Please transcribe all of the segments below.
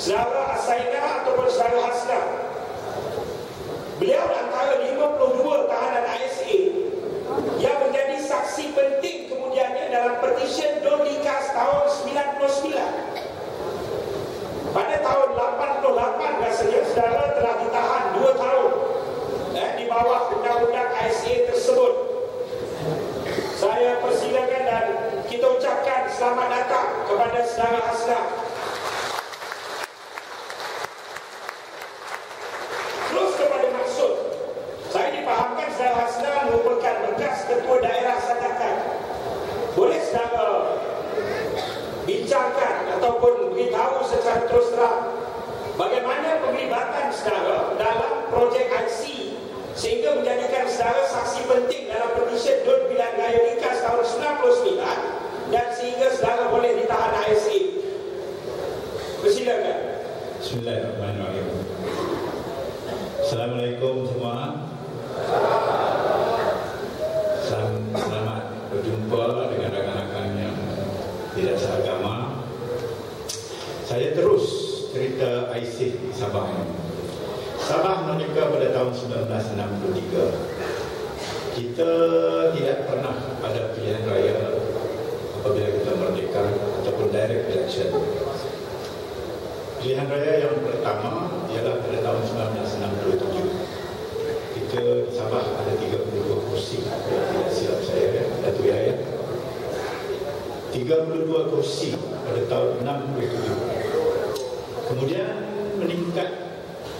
Saudara Asaina ataupun saudara Hasna Beliau antara 52 tahanan ISA Yang menjadi saksi penting kemudiannya dalam petisi Dodikas tahun 99 Pada tahun 88 rasanya saudara telah ditahan 2 tahun eh, Di bawah undang-undang ISA tersebut. Saya persilakan dan kita ucapkan selamat datang kepada saudara Hasna Terus kepada maksud Saya dipahamkan Saudara Hasna merupakan bekas ketua daerah Satakan Boleh saudara bincangkan ataupun beritahu secara terus terang Bagaimana penglibatan saudara dalam projek IC Sehingga menjadikan saudara saksi penting dalam petisi Dun Bilan Gaya Likas tahun 99 Dan sehingga saudara boleh ditahan ISA Persilakan Bismillahirrahmanirrahim. Assalamualaikum semua. Selamat berjumpa dengan rakan-rakan yang tidak seagama. Saya terus cerita di Sabah. Sabah merdeka pada tahun 1963. Kita tidak pernah ada pilihan raya apabila kita merdeka ataupun direct election. Pilihan raya yang pertama ialah pada tahun 1967. Kita Sabah ada 32 kursi, tidak silap saya, ya, Datuk Yahya. 32 kursi pada tahun 67. Kemudian meningkat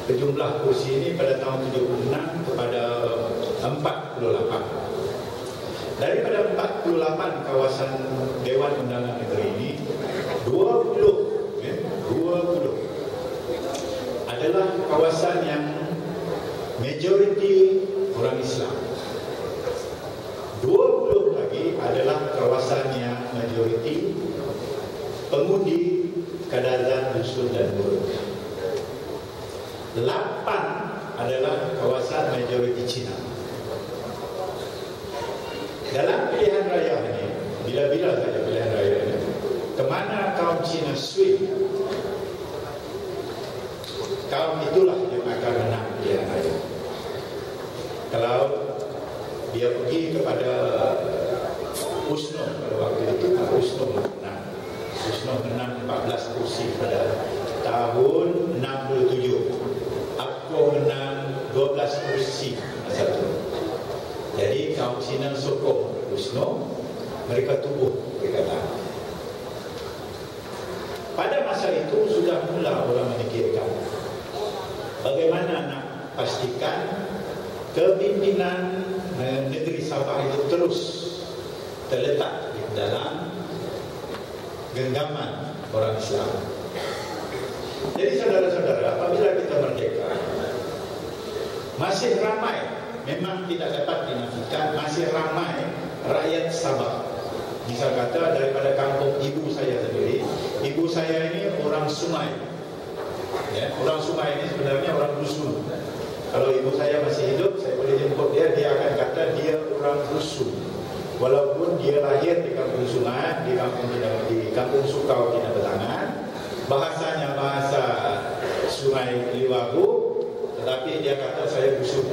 kejumlah kursi ini pada tahun 76 kepada 48. Daripada 48 kawasan Dewan Undangan Negeri ini, 20 ya, 20 adalah kawasan yang majoriti orang Islam. 20 lagi adalah kawasan yang majoriti pengundi kadazan dusun dan buruk. 8 adalah kawasan majoriti Cina. Dalam pilihan raya ini, bila-bila saja pilihan raya ini, kemana kaum Cina swing, kaum itulah yang akan menang pilihan raya. Kalau dia pergi kepada Usno pada waktu itu, Usno menang. Usno menang 14 kursi pada tahun 67. Aku menang 12 kursi masa itu. Jadi kaum Cina sokong Usno, mereka tubuh perkataan. Pada masa itu sudah mula orang memikirkan bagaimana nak pastikan kepimpinan negeri Sabah itu terus terletak di dalam genggaman orang Islam. Jadi saudara-saudara, apabila kita merdeka, masih ramai, memang tidak dapat dinafikan, masih ramai rakyat Sabah. Misal kata daripada kampung ibu saya sendiri, ibu saya ini orang sungai. Ya, orang sungai ini sebenarnya orang dusun. Kalau ibu saya masih hidup, saya boleh jemput dia, dia akan kata dia orang dusun. Walaupun dia lahir di kampung sungai, di kampung di kampung Sukau Tina Betangan, bahasanya bahasa sungai Liwagu, tetapi dia kata saya dusun.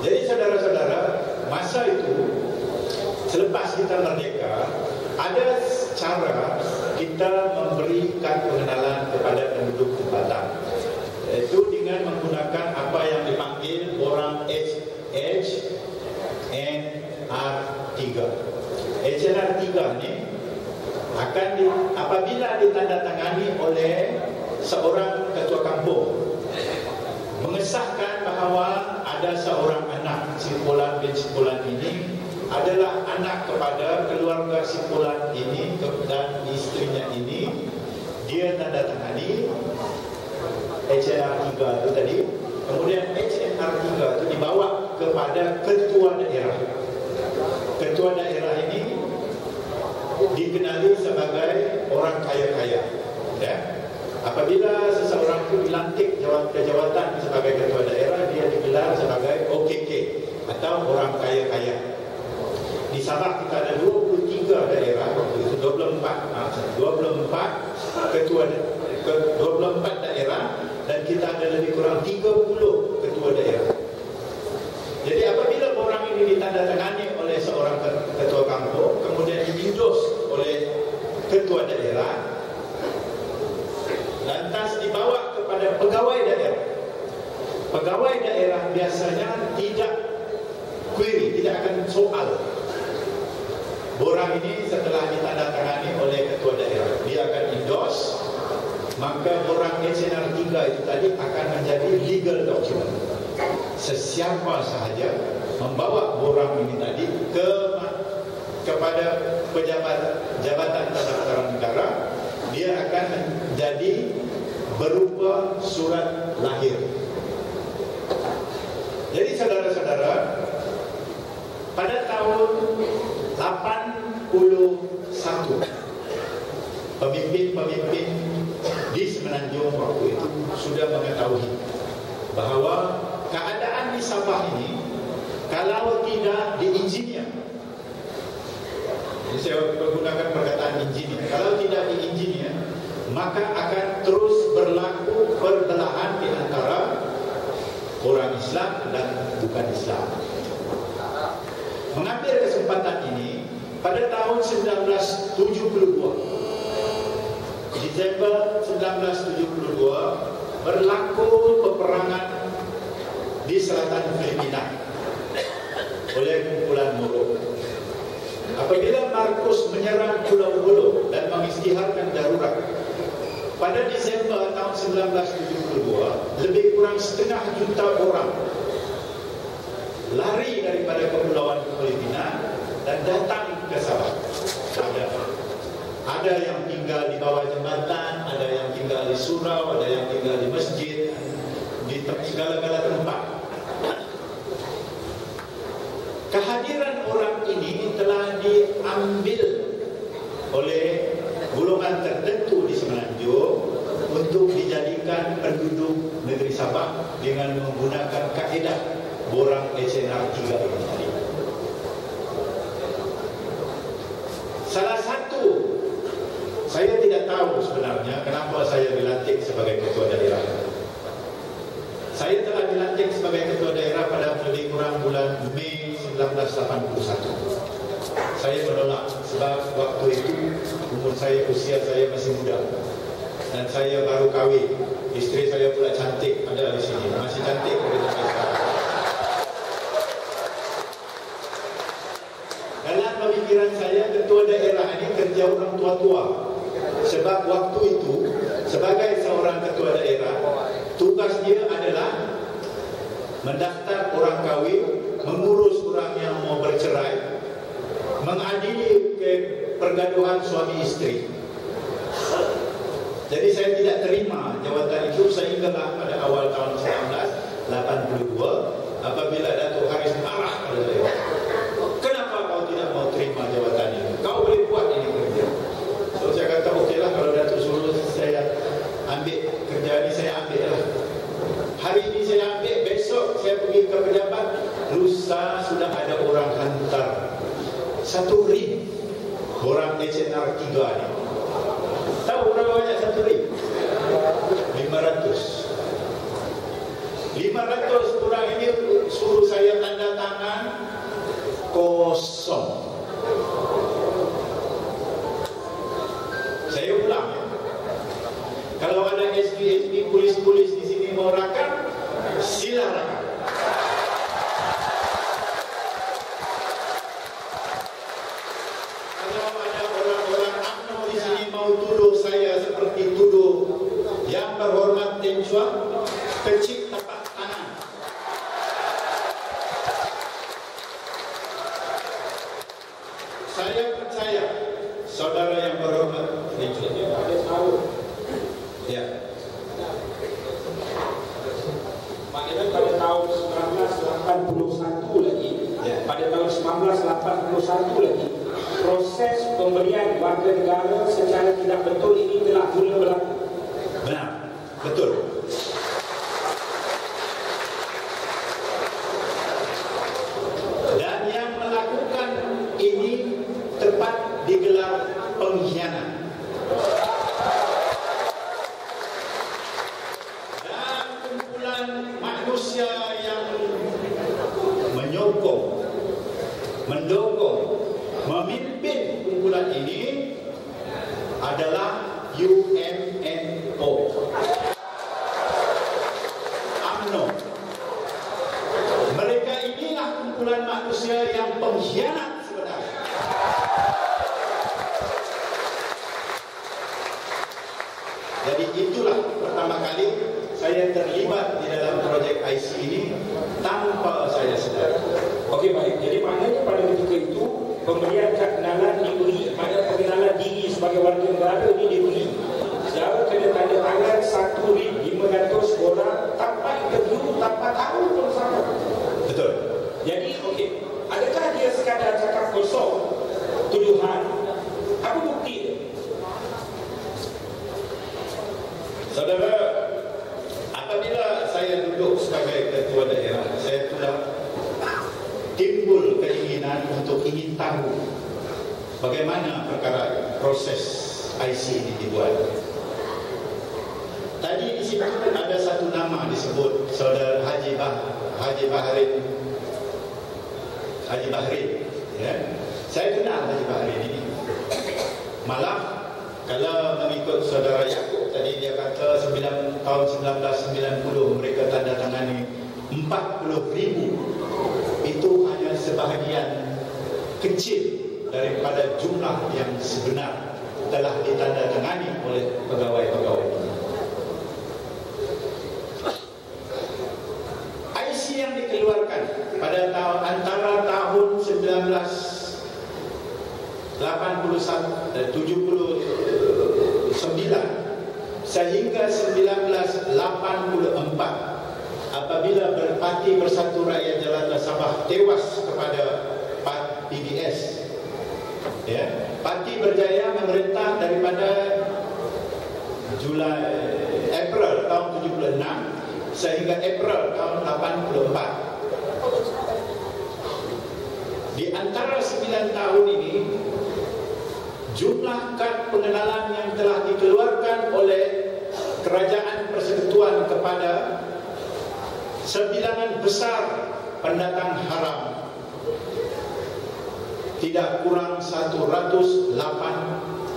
Jadi saudara-saudara, masa itu selepas kita merdeka, ada cara kita memberikan pengenalan kepada penduduk tempatan. Itu dengan menggunakan apa yang dipanggil orang H H N R 3. HNR 3 ni akan di, apabila ditandatangani oleh seorang ketua kampung mengesahkan bahawa ada seorang anak simpulan bin simpulan ini adalah anak kepada keluarga simpulan ini dan istrinya ini dia tanda tangani HNR 3 itu tadi. Kemudian HNR 3 itu dibawa kepada ketua daerah. Ketua daerah dikenali sebagai orang kaya-kaya. Ya. Apabila seseorang itu dilantik ke jawatan sebagai ketua daerah dia digelar sebagai OKK atau orang kaya-kaya. Di Sabah kita ada 23 daerah waktu itu 24 24 ketua ke 24 daerah dan kita ada lebih kurang 30 ketua daerah. Jadi apabila orang ini ditandatangani oleh seorang ketua kampung, kemudian diindos oleh ketua daerah, lantas dibawa kepada pegawai daerah. Pegawai daerah biasanya tidak query, tidak akan soal. Borang ini setelah ditandatangani oleh ketua daerah, dia akan endorse, maka borang SNR 3 itu tadi akan menjadi legal document sesiapa sahaja membawa borang ini tadi ke kepada pejabat jabatan tata negara dia akan menjadi berupa surat lahir. Jadi saudara-saudara pada tahun 81 pemimpin-pemimpin di Semenanjung waktu itu sudah mengetahui bahawa keadaan di Sabah ini kalau tidak diinjinnya ini saya menggunakan perkataan injinnya kalau tidak diinjinnya maka akan terus berlaku perbelahan di antara orang Islam dan bukan Islam mengambil kesempatan ini pada tahun 1972 Desember 1972 berlaku peperangan di selatan Filipina oleh kumpulan Moro. Apabila Marcos menyerang Pulau Holo dan mengisytiharkan darurat pada Disember tahun 1972, lebih kurang setengah juta orang lari daripada kepulauan Filipina dan datang ke Sabah. Ada ada yang tinggal di bawah jembatan, ada yang tinggal di surau, ada yang tinggal di masjid, di segala-gala tempat. kehadiran orang ini telah diambil oleh golongan tertentu dijadikan penduduk negeri Sabah dengan menggunakan kaedah borang SNR 3 ini. Salah satu saya tidak tahu sebenarnya kenapa saya dilantik sebagai ketua daerah. Saya telah dilantik sebagai ketua daerah pada lebih kurang bulan Mei 1981 saya menolak sebab waktu itu umur saya usia saya masih muda dan saya baru kahwin. Isteri saya pula cantik ada di sini. Masih cantik pada tempat sekarang. Dalam pemikiran saya ketua daerah ini kerja orang tua-tua. Sebab waktu itu sebagai seorang ketua daerah tugas dia adalah mendaftar orang kahwin mengurus orang yang mau bercerai mengadili ke pergaduhan suami isteri jadi saya tidak terima jawatan itu sehinggalah pada awal tahun 1982 apabila Datuk Haris marah pada saya kenapa kau tidak mau terima jawatan ini kau boleh buat ini kerja so saya kata okeylah kalau Datuk suruh saya ambil kerja ini saya ambil lah hari ini saya ambil besok saya pergi ke pejabat lusa sudah ada orang hantar satu rim orang HNR 3 ni tahu berapa banyak satu rim 500 500 orang ini suruh saya tanda tangan kosong saya ulang ya. kalau ada SB-SB polis-polis di sini mau rakam silakan berhormat Teng Chuan kecil tepat tangan saya percaya saudara yang berhormat Teng Chuan ya Maknanya pada tahun 1981 lagi ya. Pada tahun 1981 lagi Proses pemberian warga negara secara tidak betul ini telah mula berlaku Benar Betul. Yes. daripada jumlah yang sebenar telah ditandatangani oleh pegawai-pegawai IC yang dikeluarkan pada tahun antara tahun 1989 sehingga 1984 apabila Parti Bersatu Rakyat Jalan Sabah tewas kepada PBS ya. parti berjaya memerintah daripada Julai April tahun 76 sehingga April tahun 84. Di antara 9 tahun ini jumlah kad pengenalan yang telah dikeluarkan oleh kerajaan persekutuan kepada sebilangan besar pendatang haram tidak kurang 108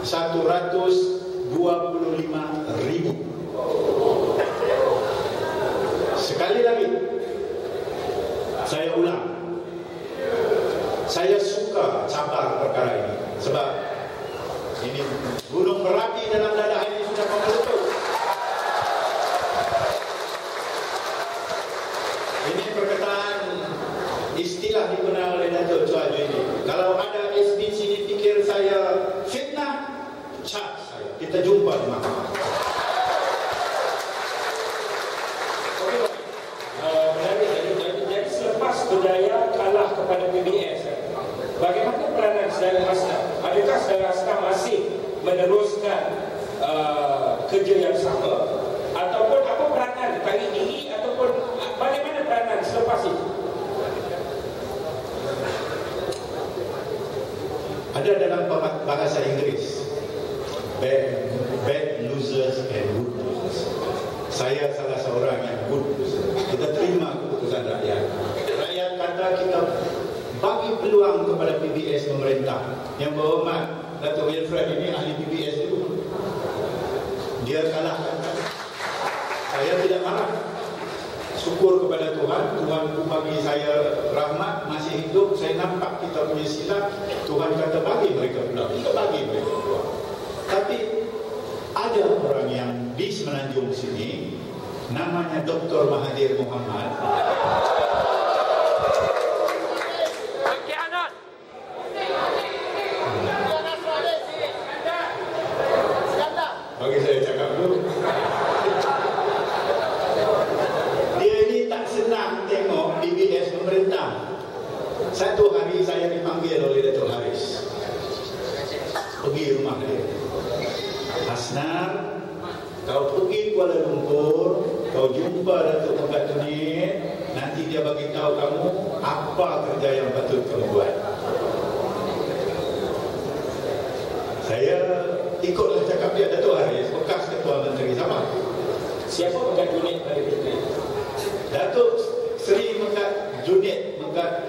125 ribu. Sekali lagi 108 suami saya Rahmat masih hidup Saya nampak kita punya silap Tuhan kata bagi mereka pulang Kita bagi mereka pulang Tapi ada orang yang di Semenanjung sini Namanya Dr. Mahathir Muhammad kerja yang patut perempuan Saya ikutlah cakap dia Datuk Haris Bekas Ketua Menteri sama. Siapa Megat unit pada Dato' Sri Megat unit, Megat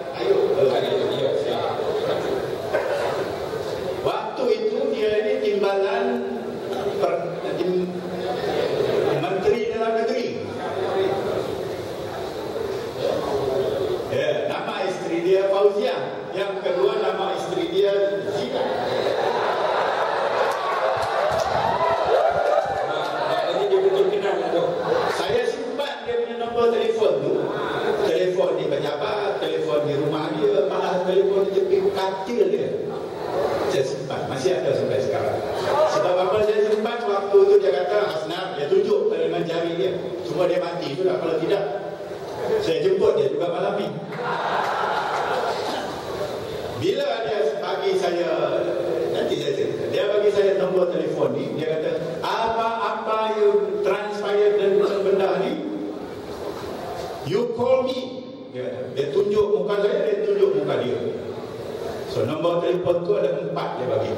telefon tu ada empat dia bagi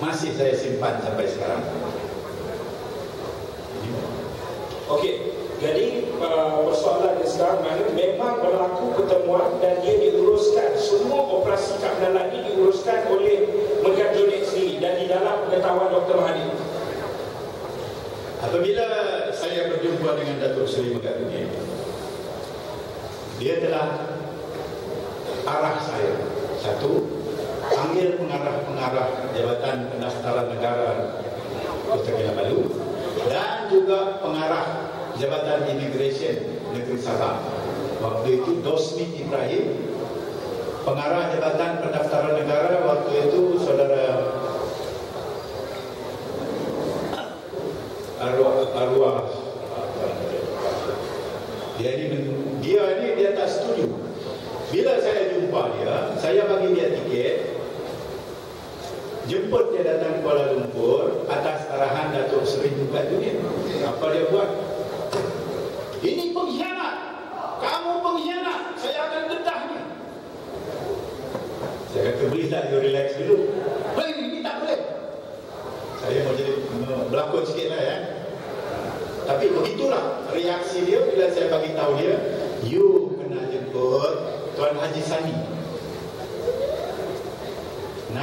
masih saya simpan sampai sekarang. Okey, jadi uh, persoalan dia sekarang mana memang berlaku pertemuan dan dia diuruskan semua operasi kebenaran ini diuruskan oleh Megat Jonet sendiri dan di dalam pengetahuan Dr. Mahathir. Apabila saya berjumpa dengan Datuk Seri Megat dia telah arah saya satu panggil pengarah-pengarah Jabatan Pendaftaran Negara Kota Kinabalu dan juga pengarah Jabatan Immigration Negeri Sabah. Waktu itu Dosmi Ibrahim, pengarah Jabatan Pendaftaran Negara waktu itu saudara arwah arwah dia ini dia ini dia tak setuju. Bila saya jumpa dia, saya bagi dia tiket, jemput dia datang Kuala Lumpur atas arahan Datuk Seri Bukan Dunia. Apa dia buat? Ini pengkhianat. Kamu pengkhianat. Saya akan dedah ni. Saya kata, boleh tak you relax dulu? Hei, ini tak boleh. Saya mau jadi berlakon sikit lah ya. Tapi begitulah reaksi dia bila saya bagi tahu dia, you kena jemput Tuan Haji Sani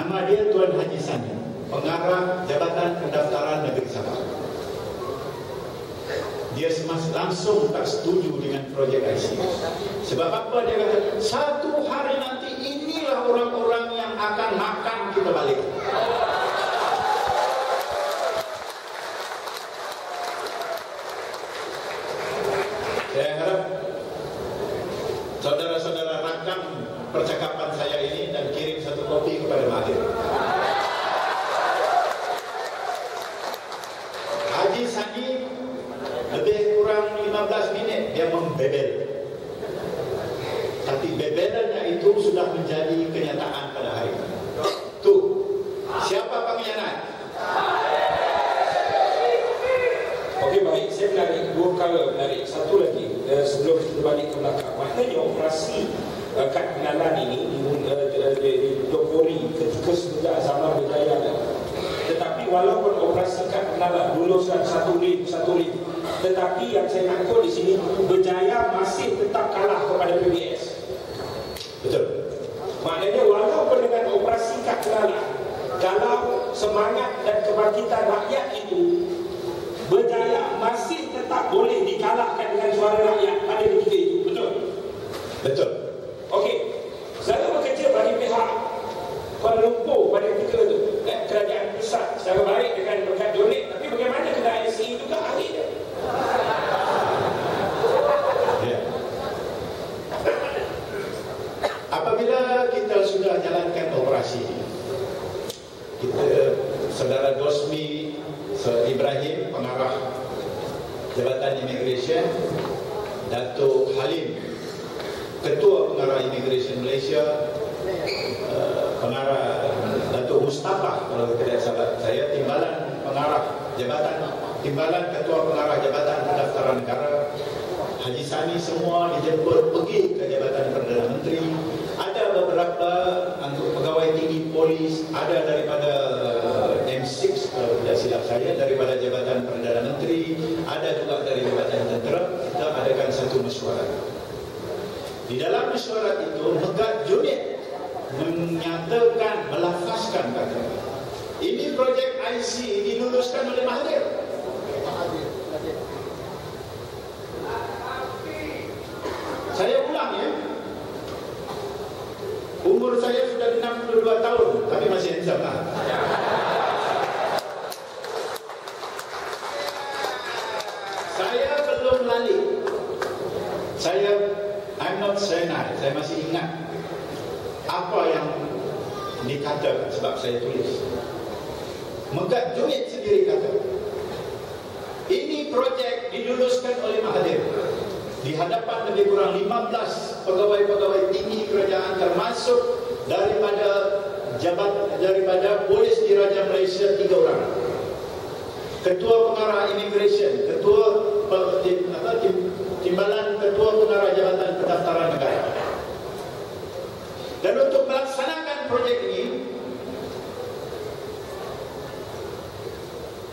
Nama dia Tuan Haji Sani, pengarah Jabatan Pendaftaran Negeri Sabah. Dia semas langsung tak setuju dengan projek IC. Sebab apa dia kata? Satu hari nanti inilah orang-orang yang akan makan kita balik. Saya harap saudara-saudara rakam percakapan saya ini dan kirim satu kopi kepada Mahathir. Ini projek IC diluluskan oleh Mahathir. Saya ulang ya. Umur saya sudah 62 tahun tapi masih handsome lah. Saya belum lali. Saya I'm not senile. Saya masih ingat apa yang dikatakan sebab saya tulis. Megat Junid sendiri kata Ini projek diluluskan oleh Mahathir Di hadapan lebih kurang 15 pegawai-pegawai tinggi kerajaan termasuk daripada jabat daripada polis di Raja Malaysia tiga orang. Ketua Pengarah Immigration Ketua Timbalan Ketua Pengarah Jabatan Pendaftaran Negara. Dan untuk melaksanakan projek ini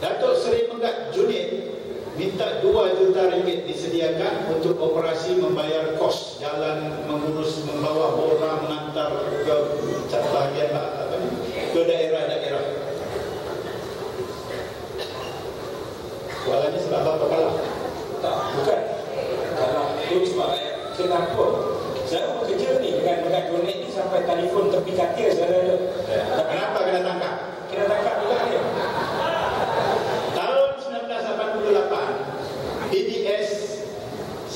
Datuk Seri Megat Junid minta 2 juta ringgit disediakan untuk operasi membayar kos jalan mengurus membawa orang mengantar ke bahagian apa ni ke daerah-daerah. Soalannya sebab apa kalah? Tak, bukan. Kalau itu sebab kenapa? Saya bekerja ni dengan Megat Junid ni sampai telefon tepi katil saya ada. Kenapa kena tangkap? Kena tangkap juga dia. 1988 PDS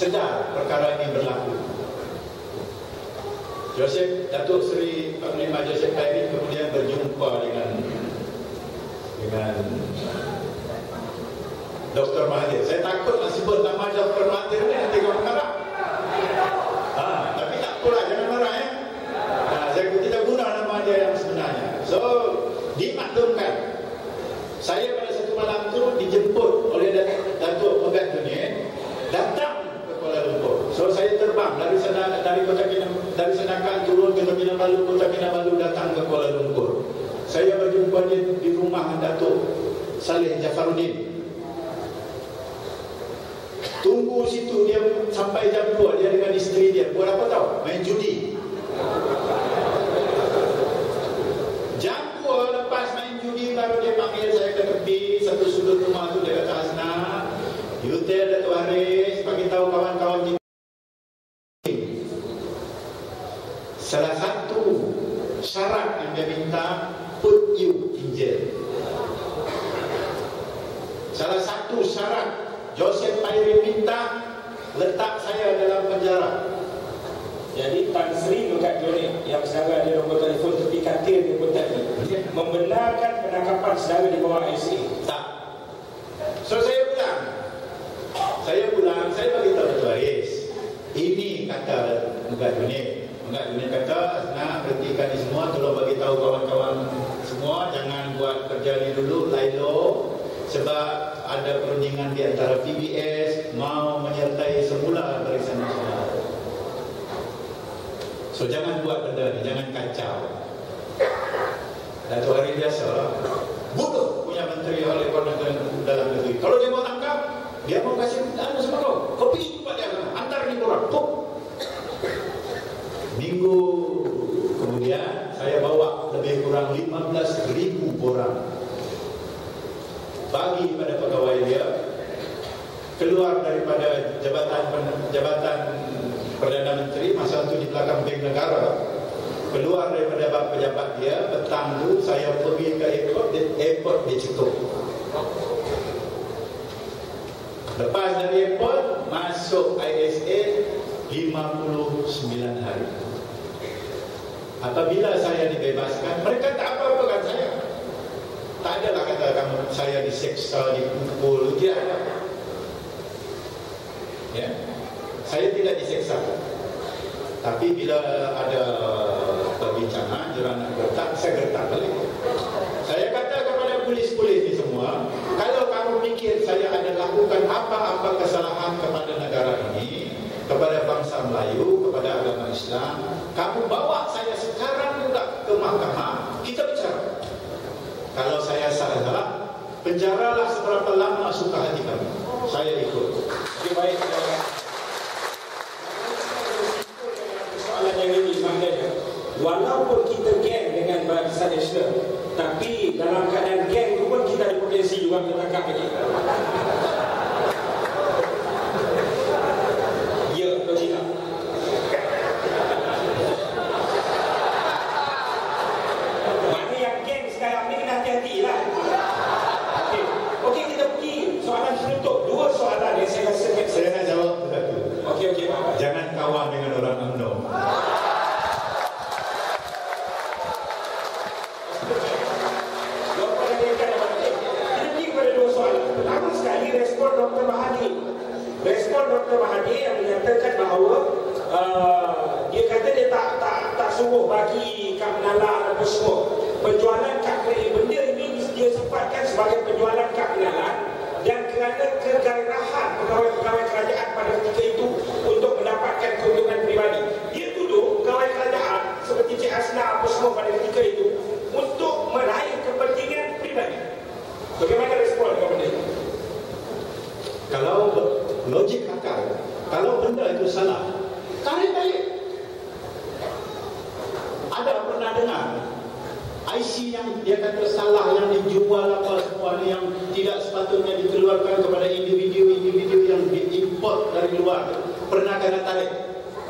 sedar perkara ini berlaku Joseph Datuk Seri Panglima Joseph Pairi kemudian berjumpa dengan dengan Dr. Mahathir saya takut nak sebut nama Dr. Mahathir ni nanti kau marah ha, tapi tak apalah jangan marah eh ha, saya tidak guna nama dia yang sebenarnya so dimaklumkan saya pada satu malam tu dijemput oleh Datuk Megat Dunia datang ke Kuala Lumpur. So saya terbang dari sana dari Kota Kinabalu dari Senakan turun ke Kota Kinabalu, Kota Kinabalu datang ke Kuala Lumpur. Saya berjumpa dia di rumah Datuk Saleh Jafaruddin. Tunggu situ dia sampai jam 2 dia dengan isteri dia. Buat apa tahu? Main judi. baru dia panggil saya ke tepi satu sudut rumah tu dia kata Hasna you tell Dato' Haris bagi tahu kawan-kawan kita salah satu syarat yang dia minta put you in jail salah satu syarat Joseph Pairi minta letak saya dalam penjara jadi Tan Sri Megat Jonik yang sedara dia nombor telefon tepi katil dia pun tadi membenarkan penangkapan sedara di bawah ISA. Tak. So saya pulang. Saya pulang, saya bagi tahu Ketua Haris. Ini kata Megat Jonik. Megat Jonik kata, nak berhentikan ni semua, tolong bagi tahu kawan-kawan semua, ni dulu, Lailo. Sebab ada perundingan di antara PBS mau menyertai semula barisan nasional. So jangan buat benda ni, jangan kacau. Datuk hari biasa lah. Bunuh punya menteri oleh koordinator dalam negeri. Kalau dia mau tangkap, dia mau kasih anu sama kau. Kau pergi tempat dia, antar ni orang. Puk. Minggu kemudian, saya bawa lebih kurang 15 ribu orang. Bagi pada pegawai dia, keluar daripada jabatan jabatan Perdana Menteri masa itu di belakang Bank Negara keluar daripada bab pejabat dia petang tu saya pergi ke airport di airport dicetuk lepas dari airport masuk ISA 59 hari apabila saya dibebaskan mereka tak apa-apa kan saya. Tak adalah kata kamu saya diseksa dipukul tidak ada. Ya? Saya tidak diseksa tapi bila ada perbincangan jurang nak gertak saya gertak balik. Saya kata kepada polis-polis ni semua kalau kamu fikir saya ada lakukan apa-apa kesalahan kepada negara ini kepada bangsa Melayu kepada agama Islam kamu bawa saya sekarang juga ke mahkamah kita bicara. Kalau saya salah penjaralah seberapa lama suka hati kamu? Saya ikut. Okay, baik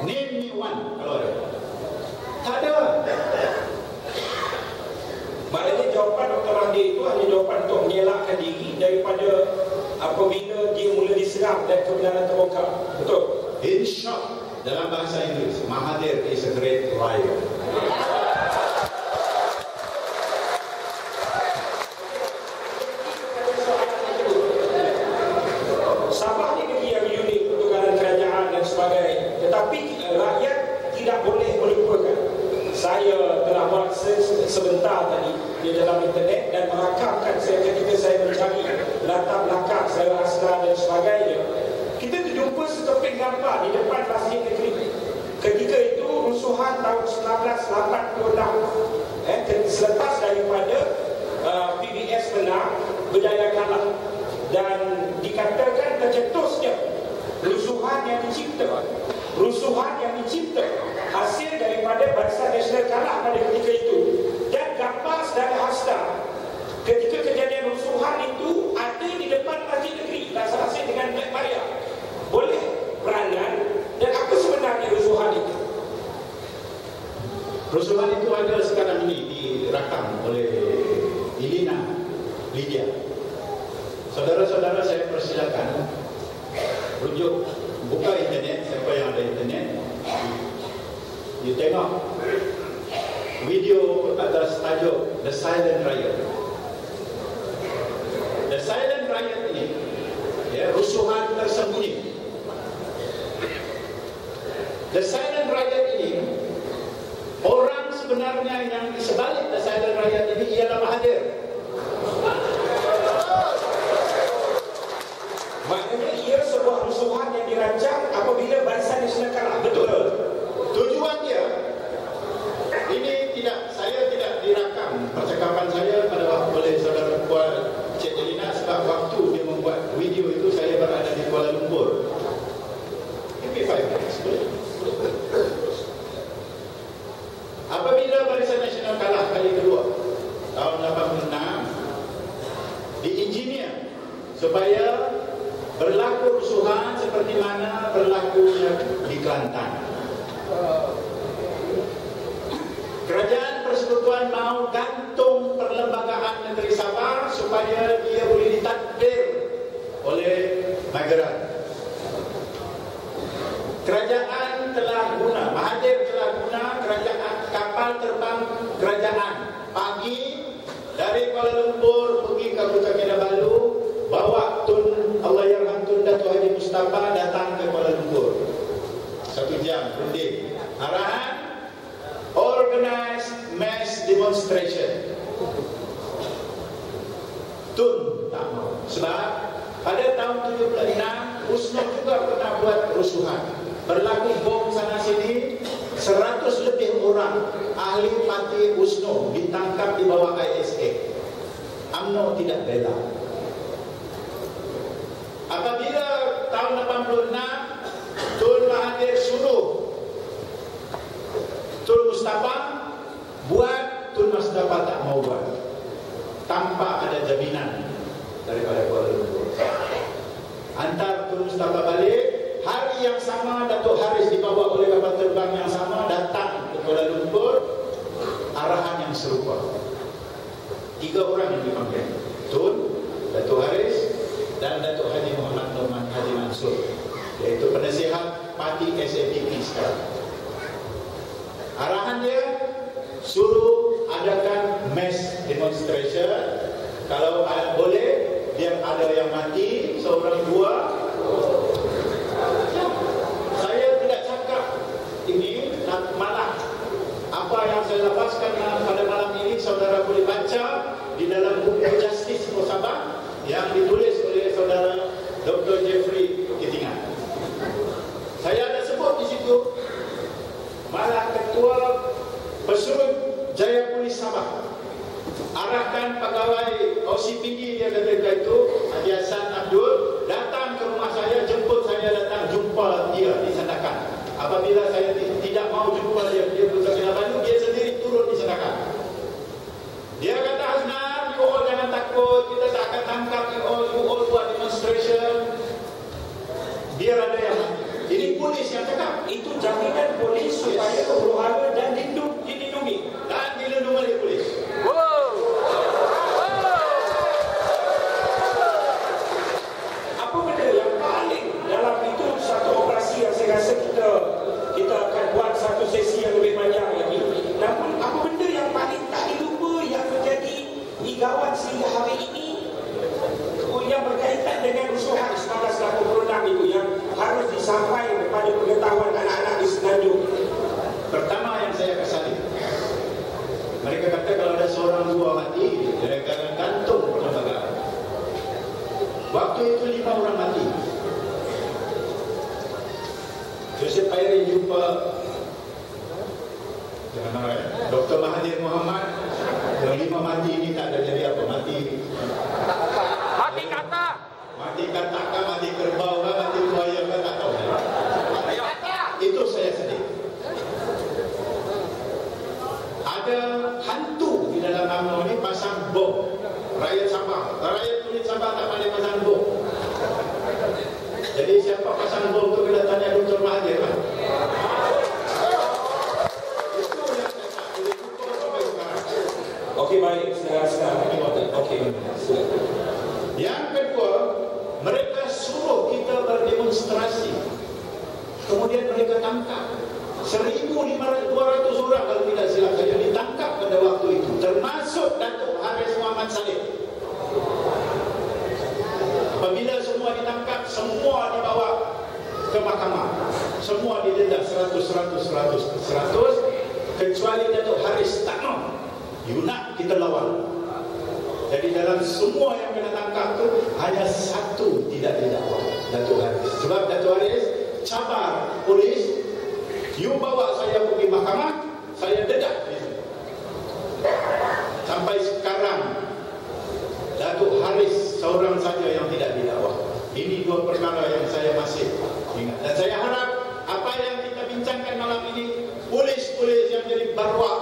Name me one kalau ada. Tak ada. Maknanya jawapan Dr. Randi itu hanya jawapan untuk mengelakkan diri daripada apabila dia mula diserap dan kebenaran terbongkar. Betul? In short, dalam bahasa Inggeris, Mahathir is a great liar. Persoalan itu ada sekarang ini dirakam oleh Ilina Lydia. Saudara-saudara saya persilakan rujuk buka internet siapa yang ada internet. You tengok video atas tajuk The Silent Riot. The Silent Riot ini ya rusuhan tersembunyi. The Silent kerusuhan. Berlaku bom sana sini 100 lebih orang Ahli parti USNO Ditangkap di bawah ISA UMNO tidak bela. Apabila tahun 86 Tun Mahathir suruh Tun Mustafa Buat Tun Mustafa tak mau buat. sama Datuk Haris dibawa oleh kapal terbang yang sama datang ke Kuala Lumpur arahan yang serupa. Tiga orang yang dipanggil. Tun, Datuk Haris dan Datuk Haji Muhammad Norman Haji Mansur. Iaitu penasihat parti SAPP sekarang. Arahan dia suruh adakan mass demonstration. Kalau boleh dia ada yang mati seorang malam. Apa yang saya lepaskan eh, pada malam ini saudara boleh baca di dalam buku Justice Musabah yang ditulis oleh saudara Dr. Jeffrey Ketingan. Saya ada sebut di situ malah ketua pesuruh Jaya Polis Sabah arahkan pegawai OCPD yang ketika itu Haji Hassan Abdul datang ke rumah saya jemput saya datang jumpa dia di Sandakan apabila saya di tidak mau jumpa dia dia pun Kinabalu dia sendiri turun di Sandakan dia kata Hasnan you all jangan takut kita tak akan tangkap you all you all buat demonstration biar ada yang ini polis yang cakap itu jaminan polis supaya keberulangan dan lindung dilindungi dan dilindungi oleh polis apa benda yang paling dalam itu satu operasi yang saya rasa kita kita akan buat satu sesi yang lebih panjang lagi namun apa benda yang paling tak dilupa yang menjadi igawan sehingga hari ini oh, yang berkaitan dengan rusuhan 1986 itu yang harus disampaikan kepada pengetahuan anak-anak di Semenanjung Pertama yang saya kesali Mereka kata kalau ada seorang dua mati Mereka akan gantung perlembagaan Waktu itu lima orang mati Joseph Airi jumpa Jangan marah ya Dr. Mahathir Muhammad Yang lima mati ini tak ada jadi apa Mati Mati kata. Mati katak kah, mati kerbau kah, mati buaya kah, tak tahu Ayo. Itu saya sedih. Ada hantu di dalam UMNO ini pasang bom. Rakyat Sabah. Rakyat kulit Sabah tak pandai pasang bom. Jadi siapa pasang bom tu kena tanya Dr. Mahathir lah. Itu yang saya tak boleh lupa sampai sekarang. Okey baik, saya rasa Okey, silakan. Yang kedua, mereka suruh kita berdemonstrasi. Kemudian mereka tangkap. 1,200 orang kalau tidak silap saya ditangkap pada waktu itu. Termasuk Datuk Haris Muhammad Saleh. Apabila semua ditangkap, semua dibawa ke mahkamah. Semua didenda 100, 100, 100, 100. Kecuali Datuk Haris tak mau. You nak kita lawan. Jadi dalam semua yang kena tangkap tu hanya satu tidak didakwa Datuk Haris. Sebab Datuk Haris cabar polis, you bawa saya pergi mahkamah, saya dedak. Sampai sekarang Datuk Haris seorang saja yang tidak didakwa. Ini dua perkara yang saya masih ingat. Dan saya harap apa yang kita bincangkan malam ini, polis-polis yang jadi barwa